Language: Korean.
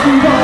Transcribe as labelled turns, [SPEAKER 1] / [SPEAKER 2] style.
[SPEAKER 1] 고맙습니다.